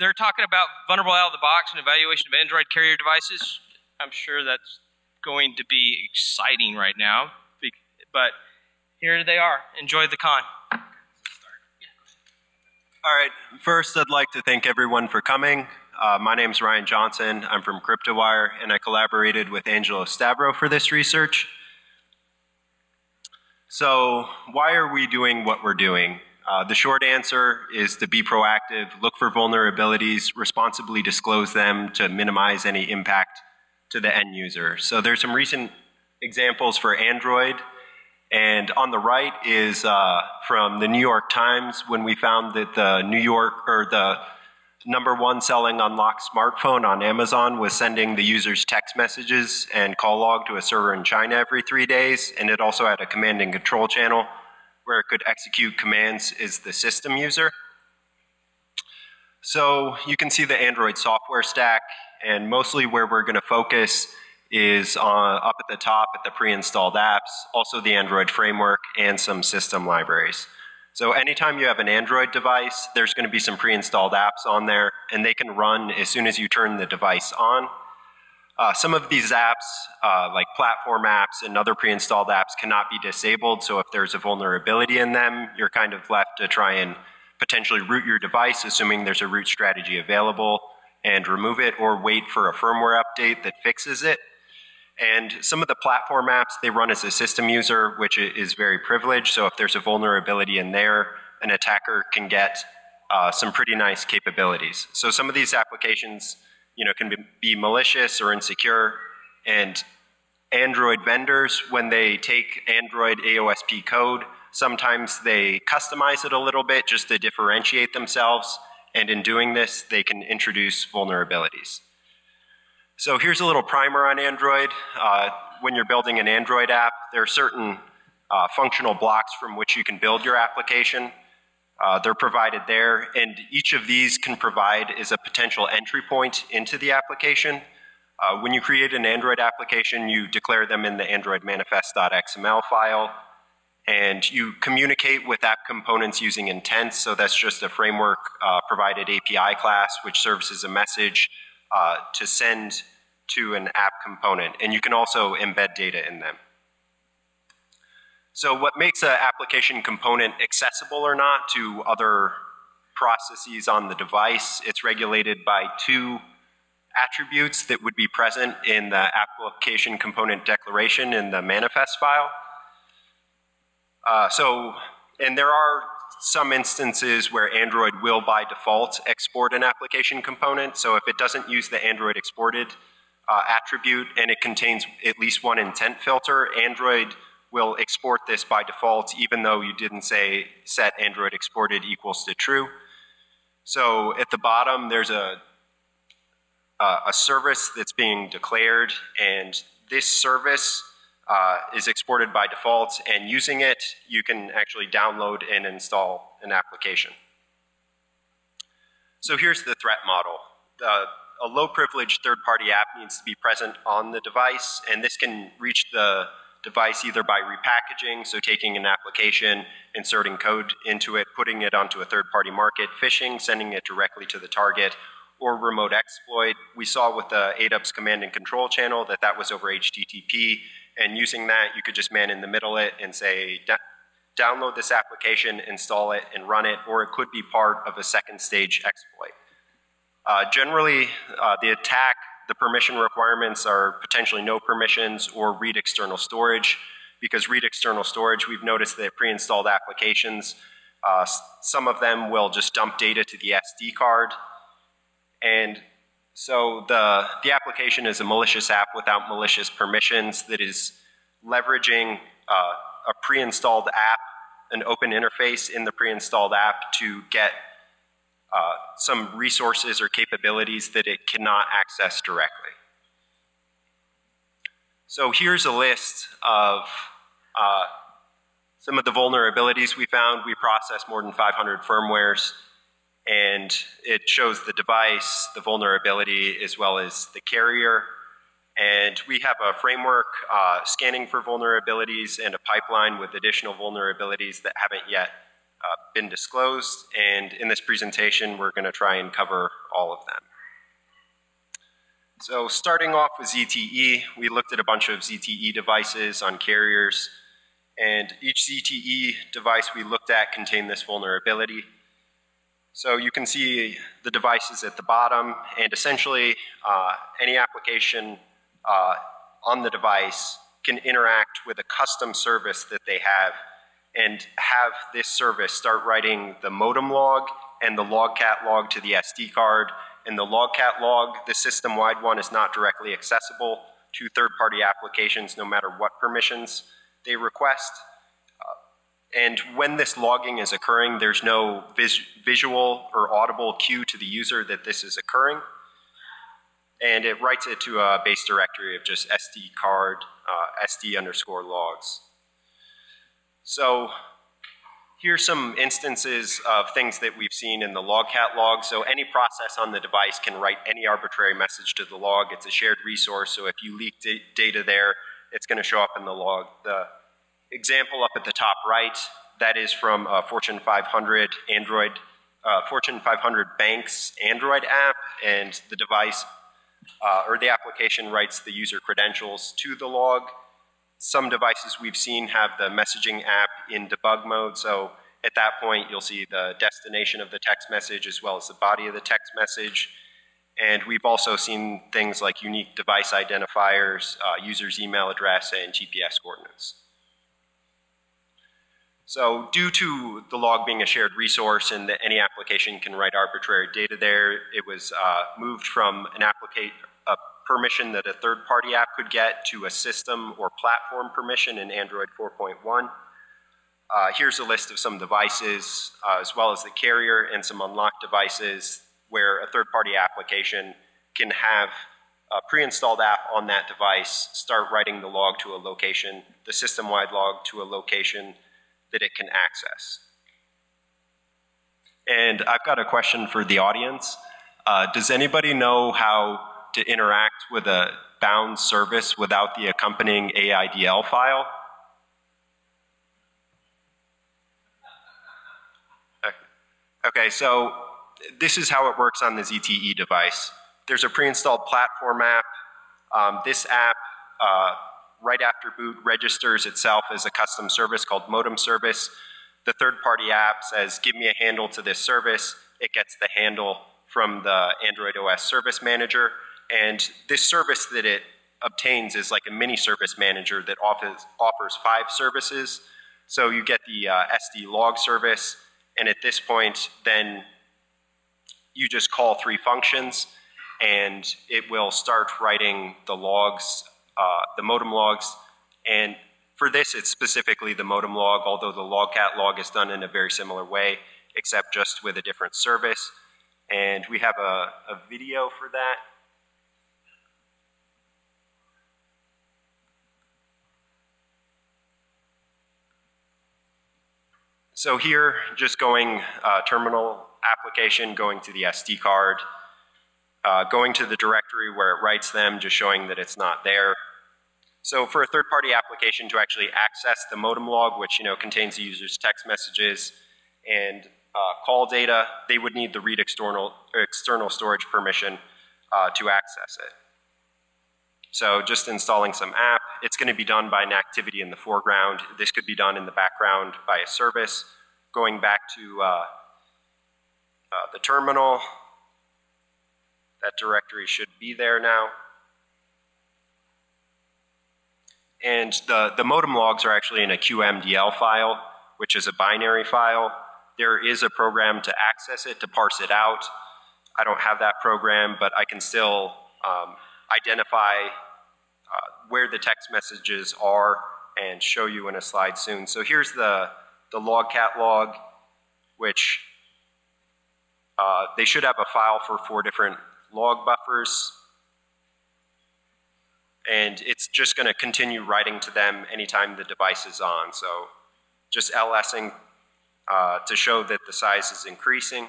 they're talking about vulnerable out of the box and evaluation of Android carrier devices. I'm sure that's going to be exciting right now, but here they are. Enjoy the con. All right, first I'd like to thank everyone for coming. Uh, my name is Ryan Johnson. I'm from CryptoWire, and I collaborated with Angelo Stavro for this research. So why are we doing what we're doing? Uh, the short answer is to be proactive, look for vulnerabilities, responsibly disclose them to minimize any impact to the end user. So there's some recent examples for Android. And on the right is uh, from the New York Times when we found that the New York or the number one selling unlocked smartphone on Amazon was sending the users text messages and call log to a server in China every three days. And it also had a command and control channel where it could execute commands is the system user. So you can see the Android software stack and mostly where we're going to focus is uh, up at the top at the pre-installed apps, also the Android framework, and some system libraries. So anytime you have an Android device, there's going to be some pre-installed apps on there, and they can run as soon as you turn the device on. Uh, some of these apps, uh, like platform apps and other pre-installed apps, cannot be disabled, so if there's a vulnerability in them, you're kind of left to try and potentially root your device, assuming there's a root strategy available, and remove it, or wait for a firmware update that fixes it. And some of the platform apps, they run as a system user, which is very privileged. So if there's a vulnerability in there, an attacker can get uh, some pretty nice capabilities. So some of these applications, you know, can be, malicious or insecure. And Android vendors, when they take Android AOSP code, sometimes they customize it a little bit just to differentiate themselves. And in doing this, they can introduce vulnerabilities. So here's a little primer on Android. Uh, when you're building an Android app, there are certain uh, functional blocks from which you can build your application. Uh, they're provided there, and each of these can provide is a potential entry point into the application. Uh, when you create an Android application, you declare them in the Android manifest.xml file, and you communicate with app components using intents, so that's just a framework uh, provided API class which serves as a message uh, to send to an app component, and you can also embed data in them. So what makes an application component accessible or not to other processes on the device, it's regulated by two attributes that would be present in the application component declaration in the manifest file. Uh, so, and there are some instances where Android will by default export an application component. So if it doesn't use the Android exported uh, attribute and it contains at least one intent filter, Android will export this by default even though you didn't say set Android exported equals to true. So at the bottom there's a, uh, a service that's being declared and this service uh, is exported by default and using it you can actually download and install an application. So here's the threat model. The a low privileged third party app needs to be present on the device, and this can reach the device either by repackaging, so taking an application, inserting code into it, putting it onto a third party market, phishing, sending it directly to the target, or remote exploit. We saw with the ADUPS command and control channel that that was over HTTP, and using that, you could just man in the middle it and say, download this application, install it, and run it, or it could be part of a second stage exploit. Uh, generally, uh, the attack, the permission requirements are potentially no permissions or read external storage. Because read external storage, we've noticed that pre-installed applications, uh, some of them will just dump data to the SD card. And so the, the application is a malicious app without malicious permissions that is leveraging uh, a pre-installed app, an open interface in the pre-installed app to get uh, some resources or capabilities that it cannot access directly. So here's a list of uh, some of the vulnerabilities we found. We processed more than 500 firmwares and it shows the device, the vulnerability, as well as the carrier. And we have a framework uh, scanning for vulnerabilities and a pipeline with additional vulnerabilities that haven't yet uh, been disclosed, and in this presentation, we're going to try and cover all of them. So starting off with ZTE, we looked at a bunch of ZTE devices on carriers, and each ZTE device we looked at contained this vulnerability. So you can see the devices at the bottom, and essentially uh, any application uh, on the device can interact with a custom service that they have and have this service start writing the modem log and the logcat log to the SD card And the logcat log, the system-wide one is not directly accessible to third-party applications no matter what permissions they request. Uh, and when this logging is occurring, there's no vis visual or audible cue to the user that this is occurring. And it writes it to a base directory of just SD card, uh, SD underscore logs. So Here's some instances of things that we've seen in the logcat log. So any process on the device can write any arbitrary message to the log. It's a shared resource, so if you leak data there, it's going to show up in the log. The example up at the top right, that is from Fortune 500 Android, uh, Fortune 500 bank's Android app, and the device uh, or the application writes the user credentials to the log. Some devices we've seen have the messaging app in debug mode, so at that point you'll see the destination of the text message as well as the body of the text message. And we've also seen things like unique device identifiers, uh, user's email address, and GPS coordinates. So due to the log being a shared resource and that any application can write arbitrary data there, it was uh, moved from an application permission that a third-party app could get to a system or platform permission in Android 4.1. Uh, here's a list of some devices, uh, as well as the carrier and some unlocked devices where a third-party application can have a pre-installed app on that device start writing the log to a location, the system-wide log to a location that it can access. And I've got a question for the audience. Uh, does anybody know how to interact with a bound service without the accompanying AIDL file. Okay, so this is how it works on the ZTE device. There's a pre-installed platform app. Um, this app, uh, right after boot, registers itself as a custom service called modem service. The third-party app says, give me a handle to this service. It gets the handle from the Android OS Service Manager. And this service that it obtains is like a mini service manager that offers, offers five services. So you get the uh, SD log service, and at this point, then you just call three functions, and it will start writing the logs, uh, the modem logs, and for this, it's specifically the modem log, although the logcat log is done in a very similar way, except just with a different service. And we have a, a video for that. So here, just going uh, terminal application, going to the SD card, uh, going to the directory where it writes them, just showing that it's not there. So for a third-party application to actually access the modem log, which you know contains the user's text messages and uh, call data, they would need the read external, external storage permission uh, to access it. So just installing some app, it's going to be done by an activity in the foreground. This could be done in the background by a service. Going back to uh, uh, the terminal, that directory should be there now. And the, the modem logs are actually in a QMDL file, which is a binary file. There is a program to access it, to parse it out. I don't have that program, but I can still um, identify uh, where the text messages are and show you in a slide soon. So here's the, the logcat log, which uh, they should have a file for four different log buffers. And it's just going to continue writing to them anytime the device is on. So just LSing uh, to show that the size is increasing.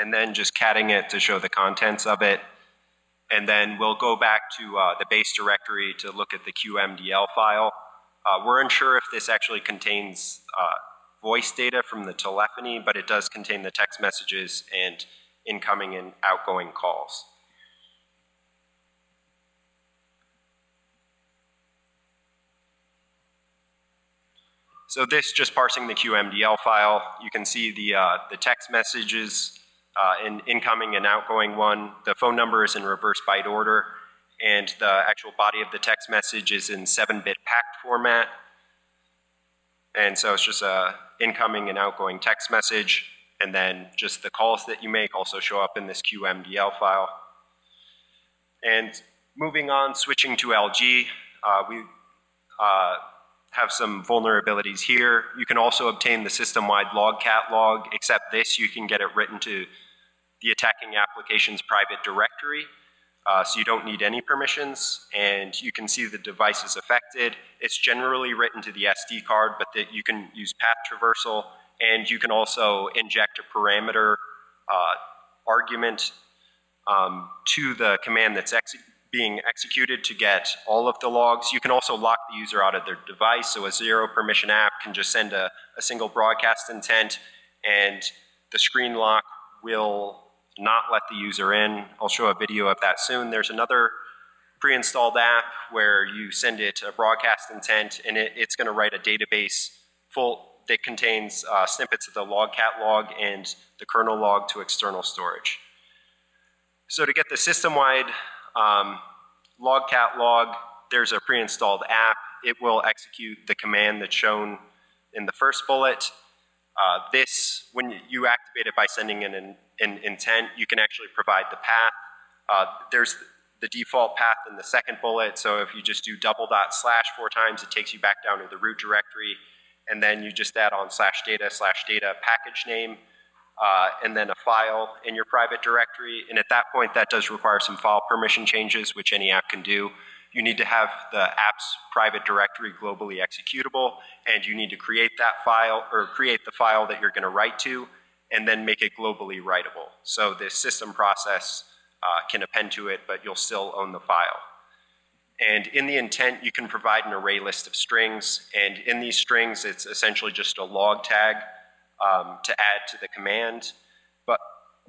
And then just catting it to show the contents of it. and then we'll go back to uh, the base directory to look at the QMDL file. Uh, we're unsure if this actually contains uh, voice data from the telephony, but it does contain the text messages and incoming and outgoing calls. So this just parsing the QMDL file. You can see the, uh, the text messages uh, in incoming and outgoing one. The phone number is in reverse byte order, and the actual body of the text message is in 7-bit packed format. And so it's just a incoming and outgoing text message, and then just the calls that you make also show up in this QMDL file. And moving on, switching to LG, uh, we uh, have some vulnerabilities here. You can also obtain the system-wide logcat log, except this you can get it written to the attacking application's private directory. Uh, so you don't need any permissions, and you can see the devices affected. It's generally written to the SD card, but that you can use path traversal, and you can also inject a parameter uh, argument um, to the command that's being executed to get all of the logs. You can also lock the user out of their device, so a zero permission app can just send a, a single broadcast intent and the screen lock will not let the user in. I'll show a video of that soon. There's another pre-installed app where you send it a broadcast intent and it, it's going to write a database full that contains uh, snippets of the logcat log and the kernel log to external storage. So to get the system-wide um, logcat log, there's a pre-installed app. It will execute the command that's shown in the first bullet. Uh, this, when you activate it by sending in an, an intent, you can actually provide the path. Uh, there's the default path in the second bullet, so if you just do double dot slash four times, it takes you back down to the root directory, and then you just add on slash data slash data package name, uh, and then a file in your private directory. And at that point, that does require some file permission changes, which any app can do. You need to have the app's private directory globally executable, and you need to create that file, or create the file that you're going to write to, and then make it globally writable. So the system process uh, can append to it, but you'll still own the file. And in the intent, you can provide an array list of strings, and in these strings, it's essentially just a log tag um, to add to the command. But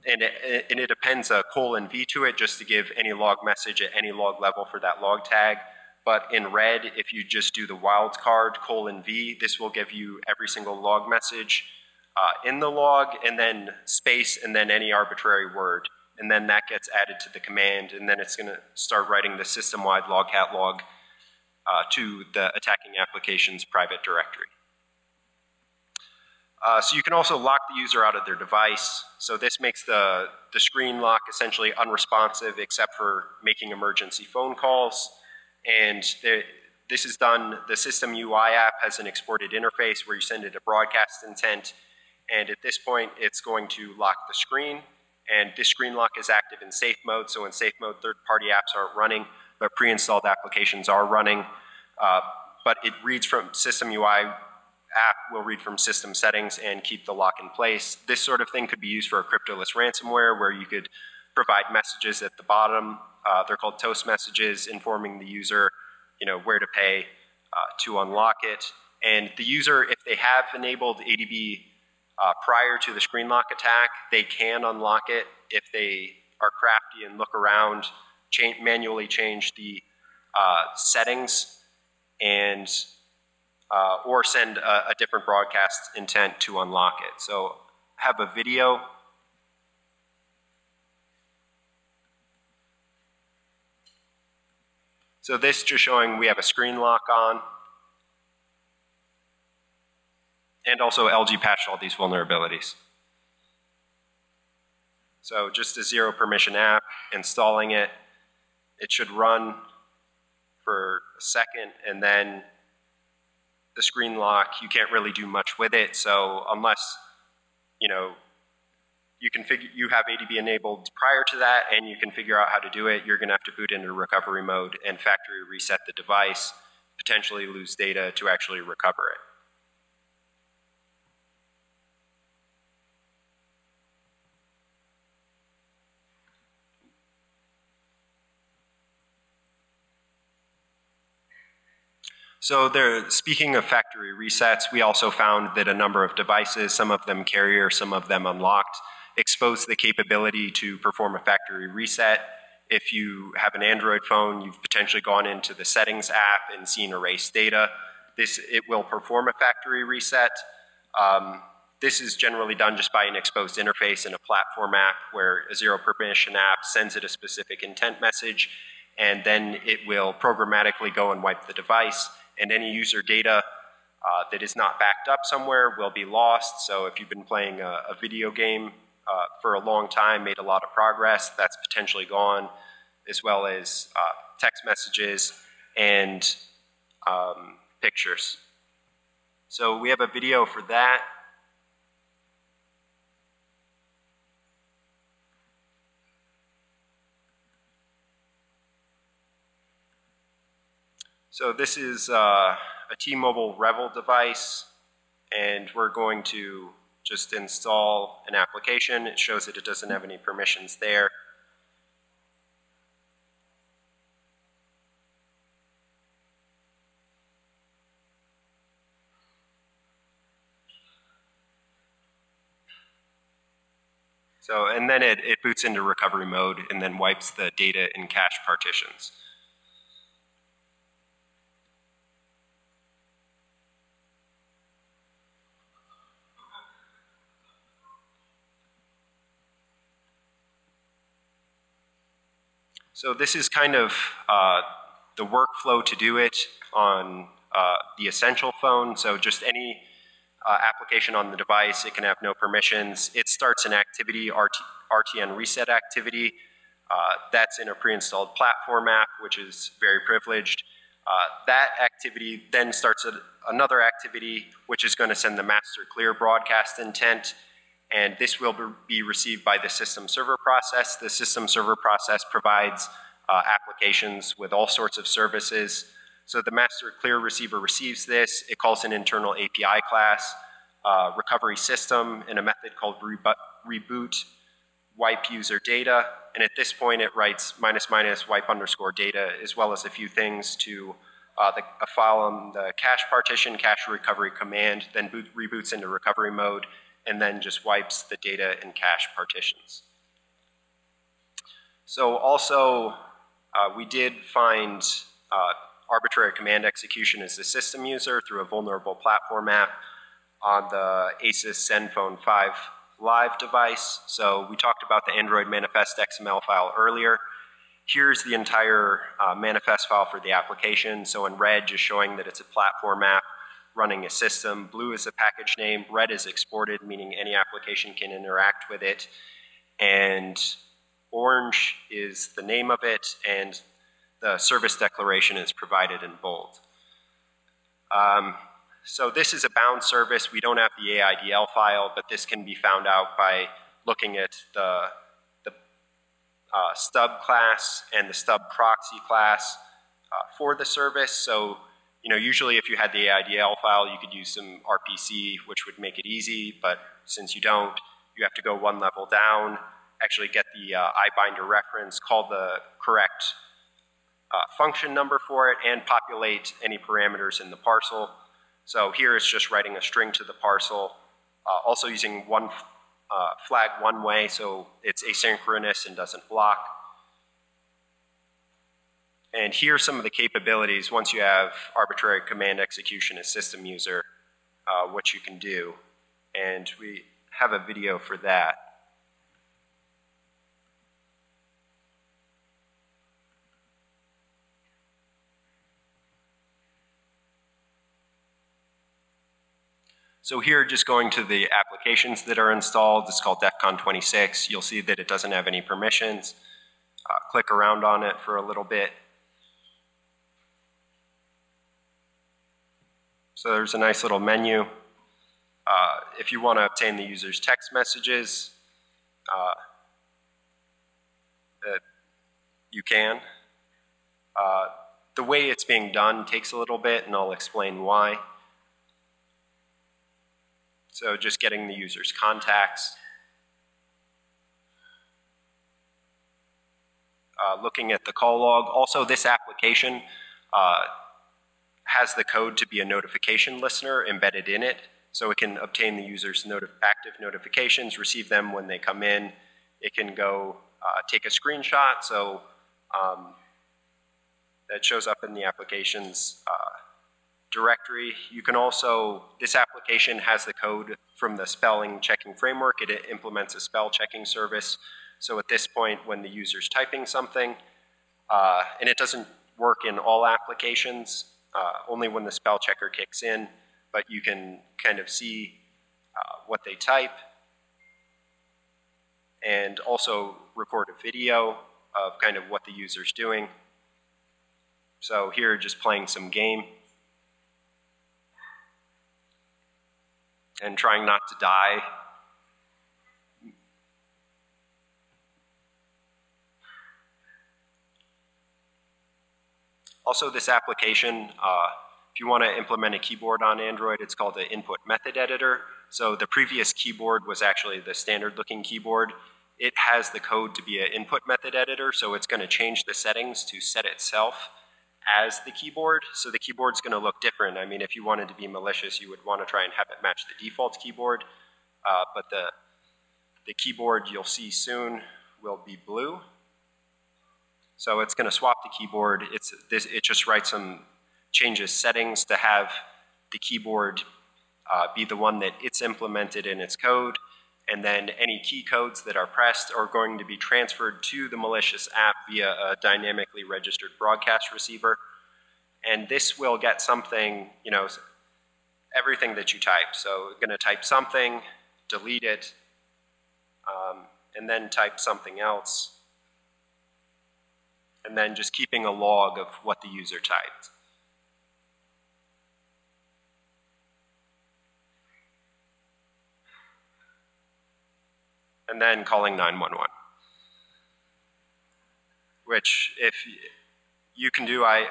and it, and it appends a colon v to it just to give any log message at any log level for that log tag. But in red, if you just do the wildcard colon v, this will give you every single log message uh, in the log, and then space, and then any arbitrary word. And then that gets added to the command, and then it's going to start writing the system-wide logcat log uh, to the attacking application's private directory. Uh, so you can also lock the user out of their device. So this makes the, the screen lock essentially unresponsive except for making emergency phone calls. And the, this is done, the System UI app has an exported interface where you send it a broadcast intent. And at this point, it's going to lock the screen. And this screen lock is active in safe mode. So in safe mode, third-party apps aren't running, but pre-installed applications are running. Uh, but it reads from System UI app will read from system settings and keep the lock in place. This sort of thing could be used for a cryptoless ransomware where you could provide messages at the bottom. Uh, they're called toast messages informing the user you know, where to pay uh, to unlock it. And the user, if they have enabled ADB uh, prior to the screen lock attack, they can unlock it if they are crafty and look around, change, manually change the uh, settings and uh, or send a, a different broadcast intent to unlock it. So have a video. So this just showing we have a screen lock on. And also LG patched all these vulnerabilities. So just a zero permission app, installing it. It should run for a second and then the screen lock, you can't really do much with it. So unless, you know, you can figure you have ADB enabled prior to that and you can figure out how to do it, you're going to have to boot into recovery mode and factory reset the device, potentially lose data to actually recover it. So there, speaking of factory resets, we also found that a number of devices, some of them carrier, some of them unlocked, expose the capability to perform a factory reset. If you have an Android phone, you've potentially gone into the settings app and seen erase data. This, it will perform a factory reset. Um, this is generally done just by an exposed interface in a platform app where a zero permission app sends it a specific intent message and then it will programmatically go and wipe the device and any user data uh, that is not backed up somewhere will be lost. So if you've been playing a, a video game uh, for a long time, made a lot of progress, that's potentially gone, as well as uh, text messages and um, pictures. So we have a video for that. So this is uh, a T-Mobile Revel device, and we're going to just install an application. It shows that it doesn't have any permissions there. So, and then it, it boots into recovery mode and then wipes the data in cache partitions. So this is kind of uh, the workflow to do it on uh, the Essential phone. So just any uh, application on the device, it can have no permissions. It starts an activity, RT, RTN reset activity. Uh, that's in a pre-installed platform app, which is very privileged. Uh, that activity then starts a, another activity, which is going to send the master clear broadcast intent and this will be received by the system server process. The system server process provides uh, applications with all sorts of services. So the master clear receiver receives this, it calls an internal API class, uh, recovery system, and a method called reboot wipe user data, and at this point it writes minus minus wipe underscore data, as well as a few things to uh, the, a file on the cache partition, cache recovery command, then boot, reboots into recovery mode, and then just wipes the data in cache partitions. So also, uh, we did find uh, arbitrary command execution as a system user through a vulnerable platform app on the Asus ZenFone 5 Live device. So we talked about the Android manifest XML file earlier. Here's the entire uh, manifest file for the application. So in red, just showing that it's a platform app running a system. Blue is a package name. Red is exported, meaning any application can interact with it. And orange is the name of it, and the service declaration is provided in bold. Um, so this is a bound service. We don't have the AIDL file, but this can be found out by looking at the, the uh, stub class and the stub proxy class uh, for the service. So you know, usually if you had the AIDL file, you could use some RPC, which would make it easy, but since you don't, you have to go one level down, actually get the uh, iBinder reference, call the correct uh, function number for it, and populate any parameters in the parcel. So here it's just writing a string to the parcel, uh, also using one uh, flag one way, so it's asynchronous and doesn't block. And here are some of the capabilities once you have arbitrary command execution as system user, uh, what you can do. And we have a video for that. So here, just going to the applications that are installed, it's called DEFCON 26. You'll see that it doesn't have any permissions. Uh, click around on it for a little bit. So there's a nice little menu. Uh, if you want to obtain the user's text messages, uh, you can. Uh, the way it's being done takes a little bit, and I'll explain why. So just getting the user's contacts. Uh, looking at the call log. Also, this application uh, has the code to be a notification listener embedded in it, so it can obtain the user's noti active notifications, receive them when they come in. It can go uh, take a screenshot, so um, that shows up in the application's uh, directory. You can also, this application has the code from the spelling checking framework. It, it implements a spell checking service. So at this point, when the user's typing something, uh, and it doesn't work in all applications, uh, only when the spell checker kicks in, but you can kind of see uh, what they type and also record a video of kind of what the user's doing. So here, just playing some game. And trying not to die. Also, this application, uh, if you want to implement a keyboard on Android, it's called the input method editor. So the previous keyboard was actually the standard looking keyboard. It has the code to be an input method editor, so it's going to change the settings to set itself as the keyboard. So the keyboard's going to look different. I mean, if you wanted to be malicious, you would want to try and have it match the default keyboard. Uh, but the, the keyboard you'll see soon will be blue. So it's going to swap the keyboard. It's, this, it just writes some changes settings to have the keyboard uh, be the one that it's implemented in its code and then any key codes that are pressed are going to be transferred to the malicious app via a dynamically registered broadcast receiver. And this will get something, you know, everything that you type. So going to type something, delete it, um, and then type something else, and then just keeping a log of what the user typed. and then calling 911. Which, if you can do, I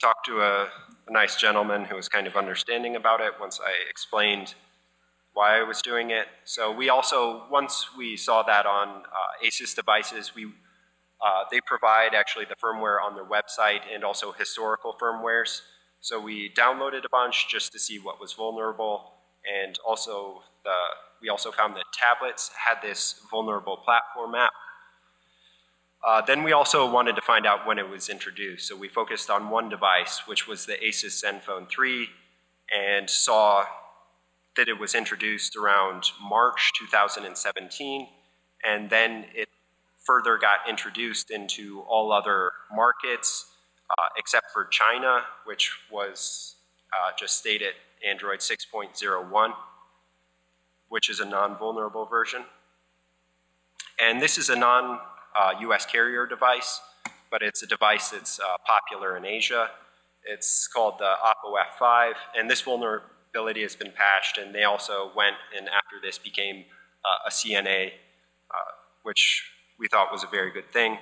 talked to a, a, nice gentleman who was kind of understanding about it once I explained why I was doing it. So we also, once we saw that on uh, ASUS devices, we uh, they provide actually the firmware on their website and also historical firmwares. So we downloaded a bunch just to see what was vulnerable, and also the, we also found that tablets had this vulnerable platform app. Uh, then we also wanted to find out when it was introduced, so we focused on one device, which was the Asus ZenFone 3, and saw that it was introduced around March 2017, and then it further got introduced into all other markets, uh, except for China, which was uh, just stated Android 6.01, which is a non-vulnerable version. And this is a non-US uh, carrier device, but it's a device that's uh, popular in Asia. It's called the Oppo F5, and this vulnerability has been patched, and they also went and after this became uh, a CNA, which we thought was a very good thing.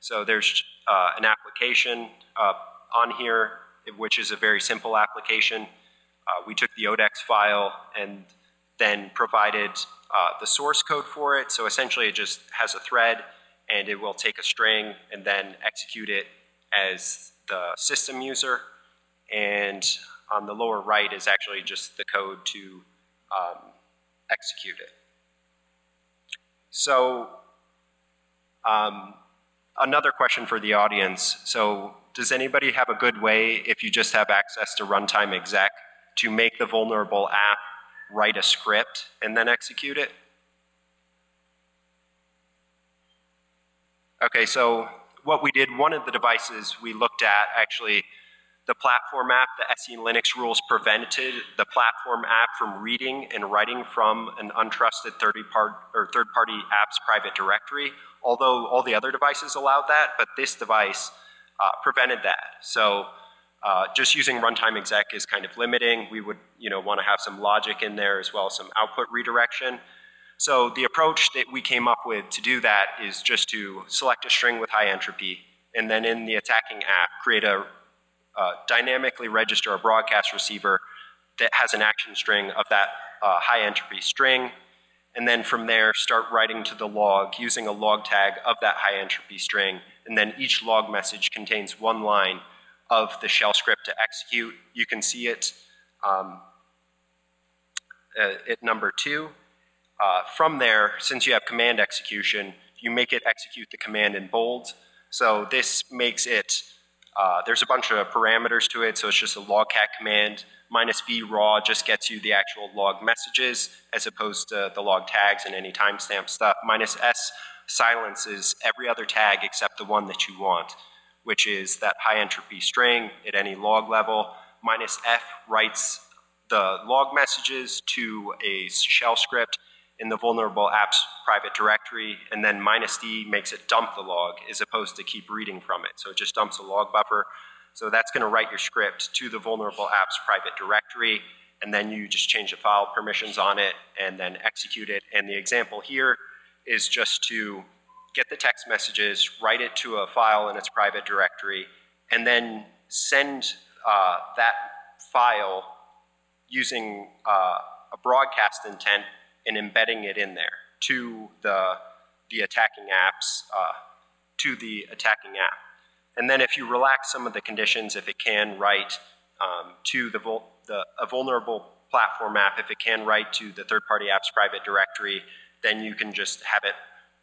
So there's uh, an application uh, on here, which is a very simple application. Uh, we took the ODEX file and then provided uh, the source code for it. So essentially it just has a thread and it will take a string and then execute it as the system user. And on the lower right is actually just the code to um, execute it. So um, another question for the audience. So does anybody have a good way, if you just have access to runtime exec, to make the vulnerable app write a script and then execute it? Okay, so what we did, one of the devices we looked at actually, the platform app, the SE Linux rules prevented the platform app from reading and writing from an untrusted third-party app's private directory although all the other devices allowed that, but this device uh, prevented that. So uh, just using runtime exec is kind of limiting. We would you know, want to have some logic in there as well as some output redirection. So the approach that we came up with to do that is just to select a string with high entropy, and then in the attacking app, create a uh, dynamically register a broadcast receiver that has an action string of that uh, high entropy string, and then from there start writing to the log using a log tag of that high entropy string, and then each log message contains one line of the shell script to execute. You can see it um, uh, at number two. Uh, from there, since you have command execution, you make it execute the command in bold. So this makes it, uh, there's a bunch of parameters to it, so it's just a logcat command. Minus v raw just gets you the actual log messages as opposed to the log tags and any timestamp stuff. Minus s silences every other tag except the one that you want, which is that high entropy string at any log level. Minus f writes the log messages to a shell script in the vulnerable apps private directory, and then minus D makes it dump the log as opposed to keep reading from it. So it just dumps a log buffer. So that's going to write your script to the vulnerable apps private directory, and then you just change the file permissions on it and then execute it. And the example here is just to get the text messages, write it to a file in its private directory, and then send uh, that file using uh, a broadcast intent and embedding it in there to the, the attacking apps, uh, to the attacking app. And then if you relax some of the conditions, if it can write um, to the, the, a vulnerable platform app, if it can write to the third-party apps private directory, then you can just have it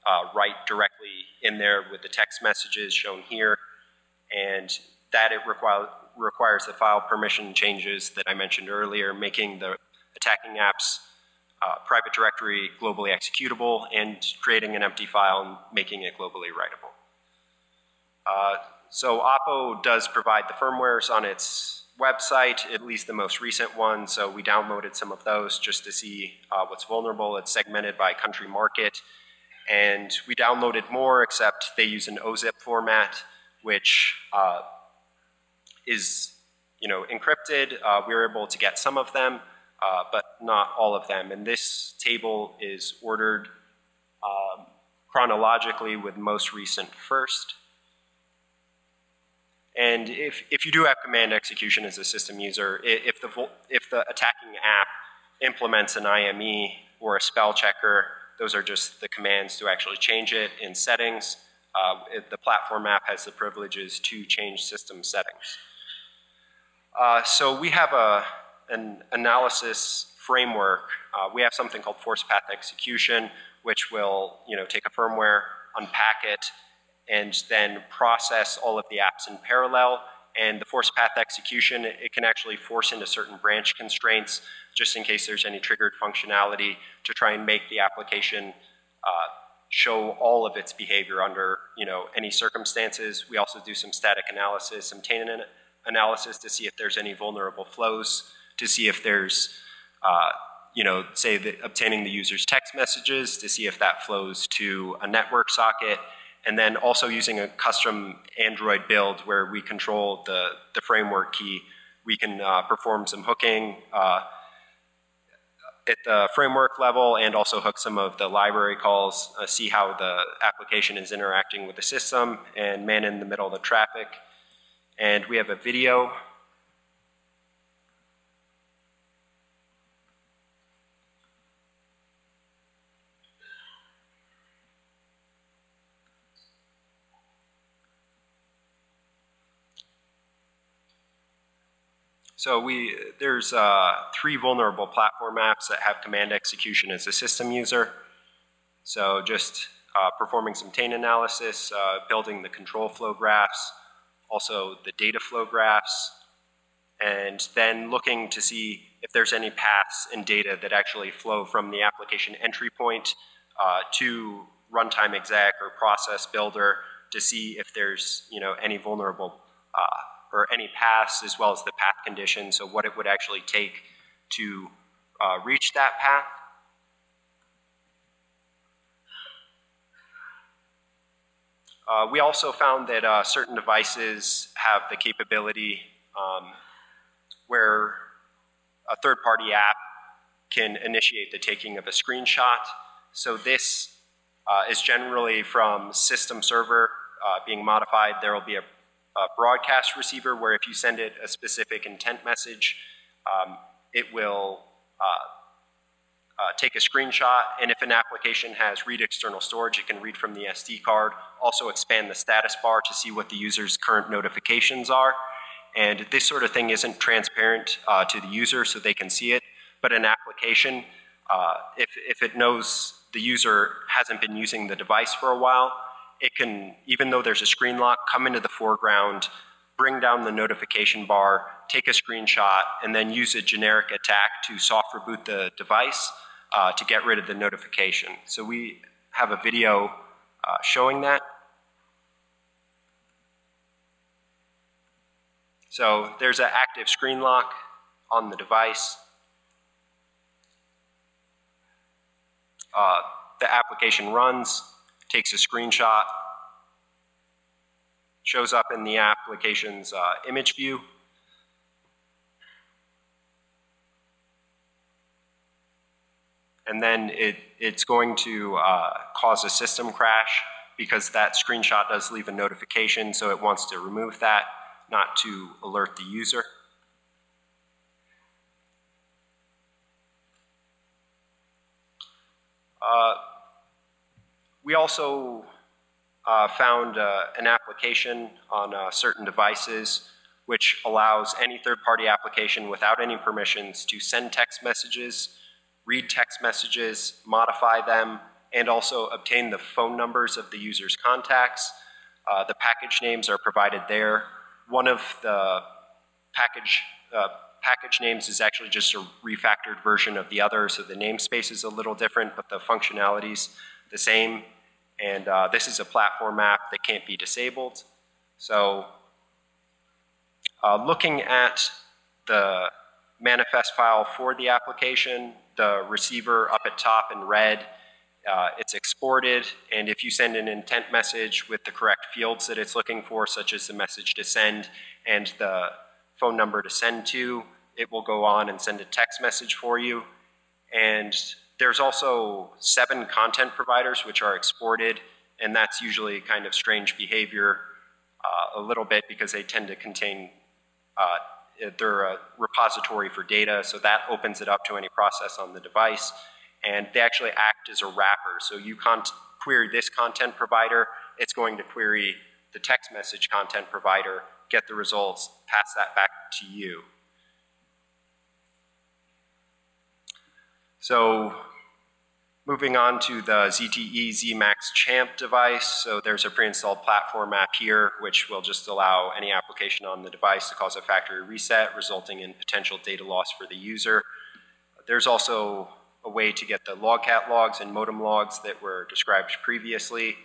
uh, write directly in there with the text messages shown here. And that it require, requires the file permission changes that I mentioned earlier, making the attacking apps uh, private directory globally executable and creating an empty file and making it globally writable. Uh, so Oppo does provide the firmwares on its website, at least the most recent one, so we downloaded some of those just to see uh, what's vulnerable. It's segmented by country market, and we downloaded more except they use an OZIP format, which uh, is you know, encrypted. Uh, we were able to get some of them, uh, but not all of them. And this table is ordered um, chronologically with most recent first. And if, if you do have command execution as a system user, if the, if the attacking app implements an IME or a spell checker, those are just the commands to actually change it in settings. Uh, the platform app has the privileges to change system settings. Uh, so we have a, an analysis framework. Uh, we have something called force path execution, which will you know, take a firmware, unpack it, and then process all of the apps in parallel. And the force path execution, it can actually force into certain branch constraints just in case there's any triggered functionality to try and make the application uh, show all of its behavior under you know, any circumstances. We also do some static analysis, some taint analysis to see if there's any vulnerable flows, to see if there's, uh, you know, say the, obtaining the user's text messages, to see if that flows to a network socket, and then also using a custom Android build where we control the, the framework key. We can uh, perform some hooking uh, at the framework level and also hook some of the library calls, uh, see how the application is interacting with the system, and man in the middle of the traffic. And we have a video. So we, there's uh, three vulnerable platform apps that have command execution as a system user. So just uh, performing some taint analysis, uh, building the control flow graphs, also the data flow graphs, and then looking to see if there's any paths in data that actually flow from the application entry point uh, to runtime exec or process builder to see if there's you know any vulnerable uh, or any paths as well as the path condition, so what it would actually take to uh, reach that path. Uh, we also found that uh, certain devices have the capability um, where a third-party app can initiate the taking of a screenshot. So this uh, is generally from system server uh, being modified. There will be a, a, broadcast receiver where if you send it a specific intent message, um, it will uh, uh, take a screenshot, and if an application has read external storage, it can read from the SD card. Also expand the status bar to see what the user's current notifications are. And this sort of thing isn't transparent uh, to the user so they can see it, but an application, uh, if, if it knows the user hasn't been using the device for a while, it can, even though there's a screen lock, come into the foreground, bring down the notification bar, take a screenshot, and then use a generic attack to soft reboot the device uh, to get rid of the notification. So we have a video uh, showing that. So there's an active screen lock on the device. Uh, the application runs, takes a screenshot, shows up in the application's uh, image view. And then it, it's going to uh, cause a system crash because that screenshot does leave a notification, so it wants to remove that, not to alert the user. Uh, we also uh, found uh, an application on uh, certain devices which allows any third-party application without any permissions to send text messages, read text messages, modify them, and also obtain the phone numbers of the user's contacts. Uh, the package names are provided there. One of the package uh, package names is actually just a refactored version of the other, so the namespace is a little different, but the functionality's the same. And uh, this is a platform app that can't be disabled. So uh, looking at the manifest file for the application, the receiver up at top in red, uh, it's exported, and if you send an intent message with the correct fields that it's looking for, such as the message to send and the phone number to send to, it will go on and send a text message for you. And there's also seven content providers which are exported, and that's usually kind of strange behavior uh, a little bit because they tend to contain, uh, they're a repository for data, so that opens it up to any process on the device. And they actually act as a wrapper. So you query this content provider, it's going to query the text message content provider, get the results, pass that back to you. So moving on to the ZTE ZMAX Champ device. So there's a pre-installed platform app here, which will just allow any application on the device to cause a factory reset, resulting in potential data loss for the user. There's also a way to get the logcat logs and modem logs that were described previously.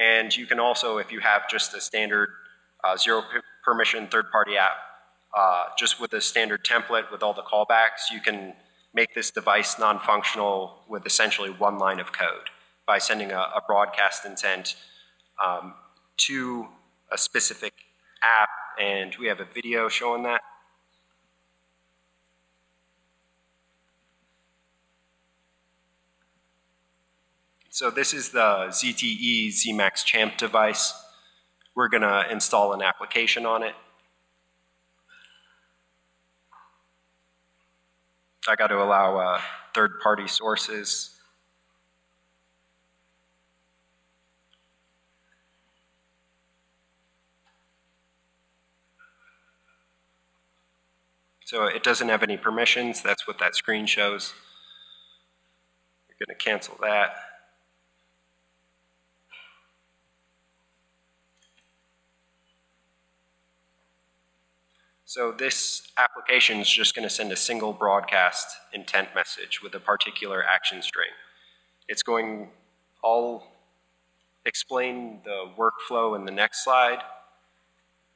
And you can also, if you have just a standard uh, zero permission third-party app, uh, just with a standard template with all the callbacks, you can make this device non-functional with essentially one line of code by sending a, a broadcast intent um, to a specific app, and we have a video showing that. So this is the ZTE ZMAX Champ device. We're going to install an application on it. I got to allow uh, third-party sources. So it doesn't have any permissions. That's what that screen shows. We're going to cancel that. So this application is just going to send a single broadcast intent message with a particular action string. It's going, I'll explain the workflow in the next slide,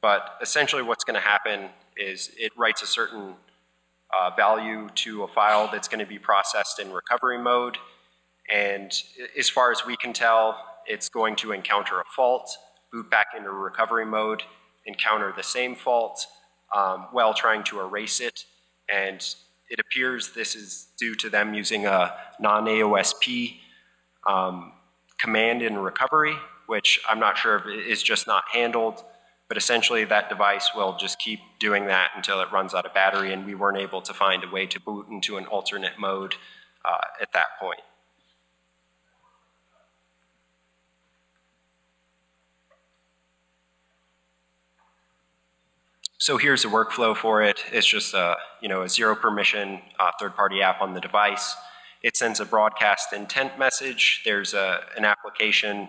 but essentially what's going to happen is it writes a certain uh, value to a file that's going to be processed in recovery mode, and as far as we can tell, it's going to encounter a fault, boot back into recovery mode, encounter the same fault, um, while trying to erase it. And it appears this is due to them using a non-AOSP um, command in recovery, which I'm not sure if is just not handled, but essentially that device will just keep doing that until it runs out of battery and we weren't able to find a way to boot into an alternate mode uh, at that point. So here's a workflow for it. It's just a, you know, a zero permission uh, third-party app on the device. It sends a broadcast intent message. There's a, an application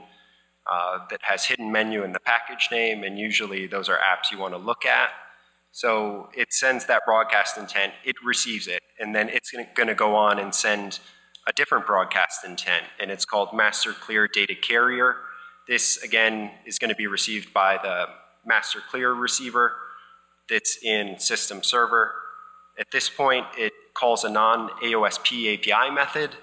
uh, that has hidden menu in the package name, and usually those are apps you want to look at. So it sends that broadcast intent, it receives it, and then it's going to go on and send a different broadcast intent, and it's called Master Clear Data Carrier. This, again, is going to be received by the Master Clear receiver that's in system server. At this point, it calls a non-AOSP API method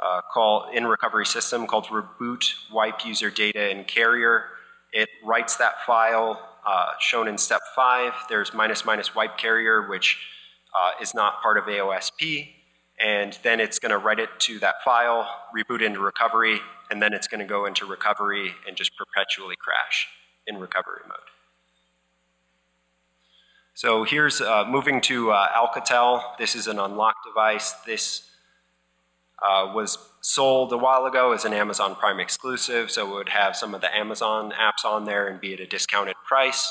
uh, call in recovery system called reboot wipe user data in carrier. It writes that file uh, shown in step five. There's minus minus wipe carrier, which uh, is not part of AOSP. And then it's going to write it to that file, reboot into recovery, and then it's going to go into recovery and just perpetually crash in recovery mode. So here's uh, moving to uh, Alcatel. This is an unlocked device. This uh, was sold a while ago as an Amazon Prime exclusive, so it would have some of the Amazon apps on there and be at a discounted price.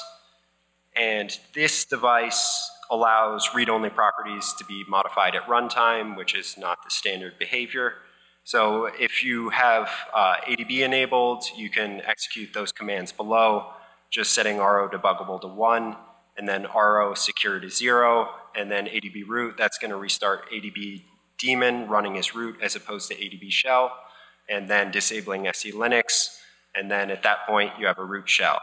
And this device allows read-only properties to be modified at runtime, which is not the standard behavior. So if you have uh, ADB enabled, you can execute those commands below, just setting RO debuggable to 1, and then RO secure to 0, and then ADB root, that's going to restart ADB daemon running as root as opposed to ADB shell, and then disabling SE Linux, and then at that point you have a root shell.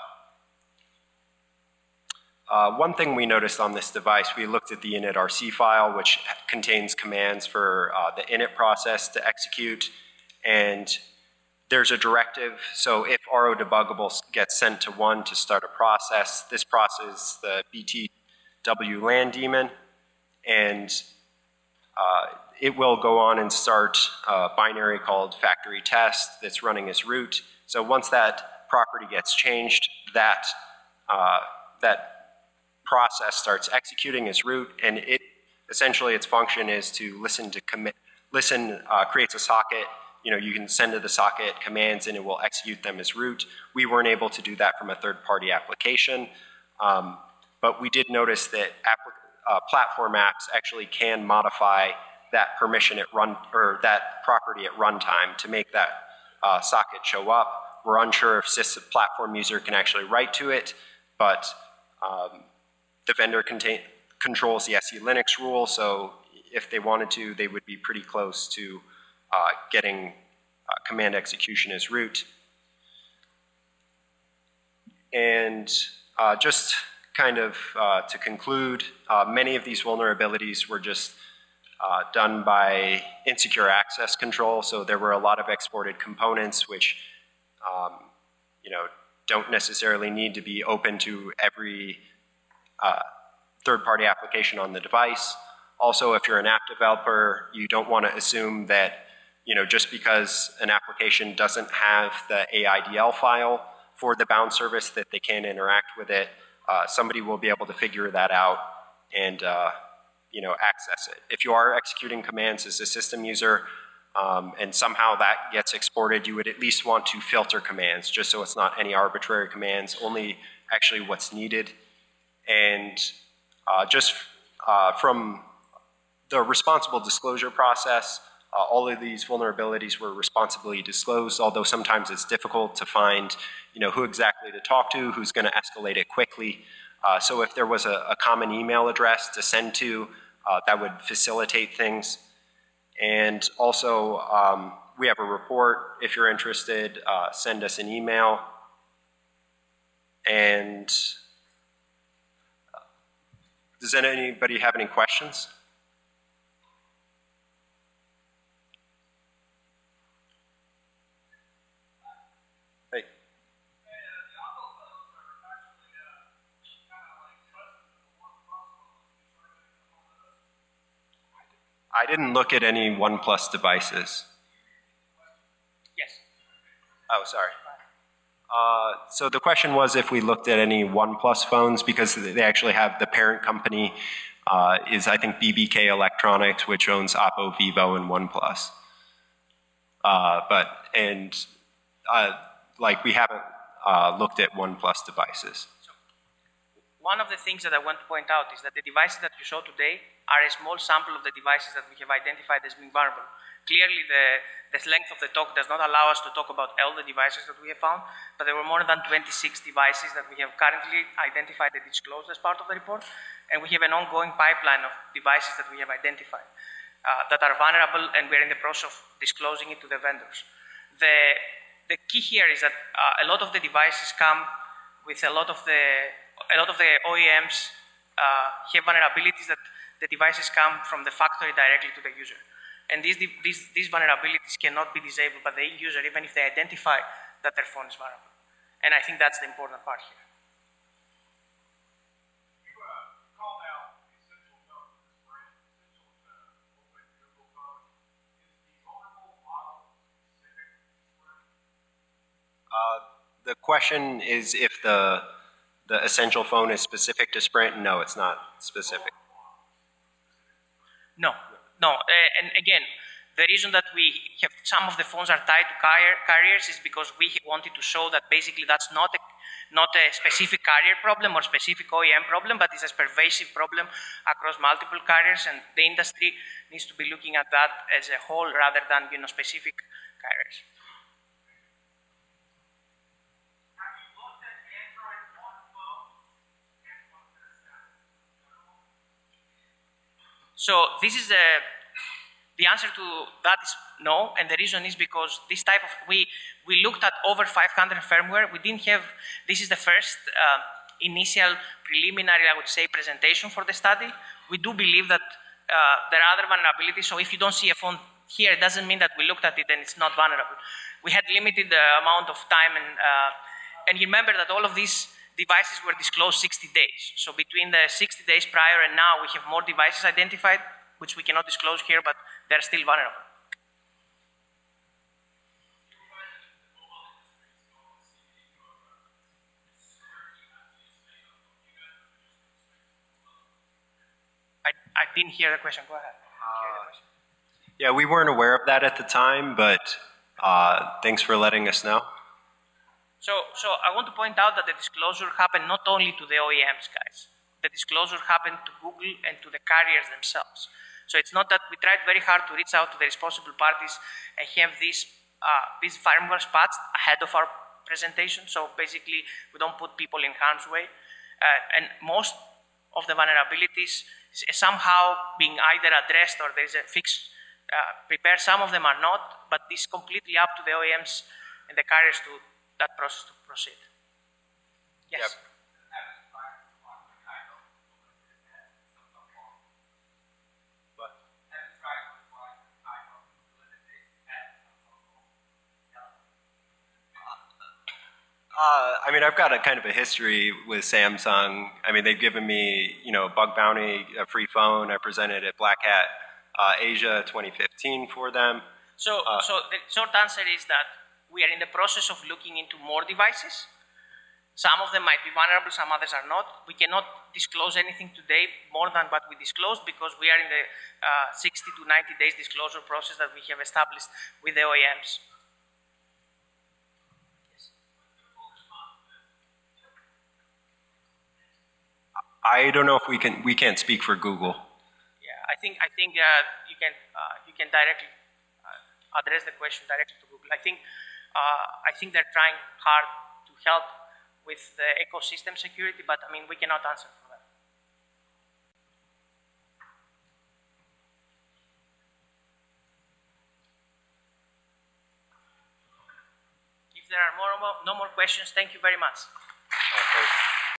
Uh, one thing we noticed on this device, we looked at the init.rc file, which contains commands for uh, the init process to execute, and there's a directive, so if RO debuggable gets sent to one to start a process, this process the BTW land daemon, and uh, it will go on and start a binary called factory test that's running as root. So once that property gets changed, that, uh, that process starts executing as root, and it essentially its function is to listen to commit, listen, uh, creates a socket, you know, you can send to the socket commands and it will execute them as root. We weren't able to do that from a third-party application, um, but we did notice that uh, platform apps actually can modify that permission at run or that property at runtime to make that uh, socket show up. We're unsure if system platform user can actually write to it, but um, the vendor contain, controls the SE Linux rule, so if they wanted to, they would be pretty close to uh, getting uh, command execution as root. And uh, just kind of uh, to conclude, uh, many of these vulnerabilities were just uh, done by insecure access control. So there were a lot of exported components which, um, you know, don't necessarily need to be open to every third-party application on the device. Also, if you're an app developer, you don't want to assume that, you know, just because an application doesn't have the AIDL file for the bound service that they can interact with it, uh, somebody will be able to figure that out and uh, you know, access it. If you are executing commands as a system user um, and somehow that gets exported, you would at least want to filter commands just so it's not any arbitrary commands, only actually what's needed. And uh, just uh, from the responsible disclosure process, uh, all of these vulnerabilities were responsibly disclosed, although sometimes it's difficult to find you know, who exactly to talk to, who's going to escalate it quickly. Uh, so if there was a, a, common email address to send to, uh, that would facilitate things. And also, um, we have a report. If you're interested, uh, send us an email. And uh, does anybody have any questions? I didn't look at any OnePlus devices. Yes. Oh, sorry. Uh, so the question was if we looked at any OnePlus phones because they actually have the parent company uh, is I think BBK Electronics, which owns Oppo, Vivo, and OnePlus. Uh, but and uh, like we haven't uh, looked at OnePlus devices. One of the things that I want to point out is that the devices that you saw today are a small sample of the devices that we have identified as being vulnerable. Clearly, the, the length of the talk does not allow us to talk about all the devices that we have found, but there were more than 26 devices that we have currently identified and disclosed as part of the report, and we have an ongoing pipeline of devices that we have identified uh, that are vulnerable, and we're in the process of disclosing it to the vendors. The, the key here is that uh, a lot of the devices come with a lot of the, a lot of the OEMs uh, have vulnerabilities that the devices come from the factory directly to the user. And these, these, these vulnerabilities cannot be disabled by the user even if they identify that their phone is vulnerable. And I think that's the important part here. Uh, the question is if the the essential phone is specific to Sprint. No, it's not specific. No, no. Uh, and again, the reason that we have some of the phones are tied to carrier, carriers is because we wanted to show that basically that's not a, not a specific carrier problem or specific OEM problem, but it's a pervasive problem across multiple carriers, and the industry needs to be looking at that as a whole rather than you know specific carriers. So this is the, the answer to that is no, and the reason is because this type of, we, we looked at over 500 firmware. We didn't have, this is the first uh, initial preliminary, I would say, presentation for the study. We do believe that uh, there are other vulnerabilities, so if you don't see a phone here, it doesn't mean that we looked at it and it's not vulnerable. We had limited uh, amount of time, and, uh, and remember that all of these devices were disclosed 60 days. So between the 60 days prior and now, we have more devices identified, which we cannot disclose here, but they're still vulnerable. I, I didn't hear the question. Go ahead. Uh, yeah, we weren't aware of that at the time, but uh, thanks for letting us know. So, so I want to point out that the disclosure happened not only to the OEMs, guys. The disclosure happened to Google and to the carriers themselves. So it's not that we tried very hard to reach out to the responsible parties and have these, uh, these firmware spots ahead of our presentation. So basically, we don't put people in harm's way. Uh, and most of the vulnerabilities somehow being either addressed or there's a fix uh, prepared. Some of them are not, but this is completely up to the OEMs and the carriers to that process to proceed. Yes. Yep. Uh, I mean, I've got a kind of a history with Samsung. I mean, they've given me, you know, Bug Bounty, a free phone. I presented at Black Hat uh, Asia 2015 for them. So, uh, so the short answer is that we are in the process of looking into more devices. Some of them might be vulnerable, some others are not. We cannot disclose anything today more than what we disclosed because we are in the uh, 60 to 90 days disclosure process that we have established with the OEMs. I don't know if we can we can't speak for Google. Yeah, I think I think uh, you can uh, you can directly uh, address the question directly to Google. I think Uh, I think they're trying hard to help with the ecosystem security, but I mean, we cannot answer for that. If there are more, no more questions, thank you very much.